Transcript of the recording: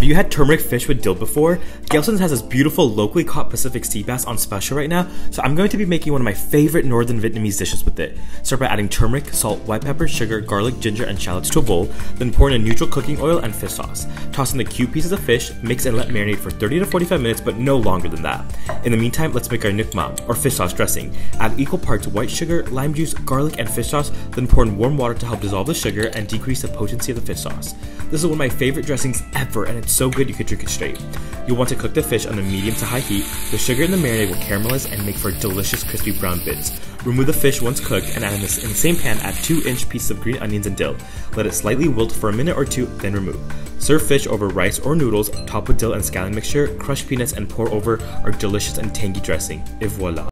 Have you had turmeric fish with dill before? Gelson's has this beautiful locally caught Pacific sea bass on special right now, so I'm going to be making one of my favorite northern Vietnamese dishes with it. Start by adding turmeric, salt, white pepper, sugar, garlic, ginger, and shallots to a bowl, then pour in a neutral cooking oil and fish sauce. Toss in the cube pieces of fish, mix and let marinate for 30 to 45 minutes, but no longer than that. In the meantime, let's make our nuoc mam, or fish sauce dressing. Add equal parts white sugar, lime juice, garlic, and fish sauce, then pour in warm water to help dissolve the sugar and decrease the potency of the fish sauce. This is one of my favorite dressings ever, and it's so good you could drink it straight. You'll want to cook the fish on a medium to high heat. The sugar in the marinade will caramelize and make for delicious crispy brown bits. Remove the fish once cooked and add in, this, in the same pan add 2 inch pieces of green onions and dill. Let it slightly wilt for a minute or two, then remove. Serve fish over rice or noodles, top with dill and scallion mixture, crushed peanuts, and pour over our delicious and tangy dressing. Et voila!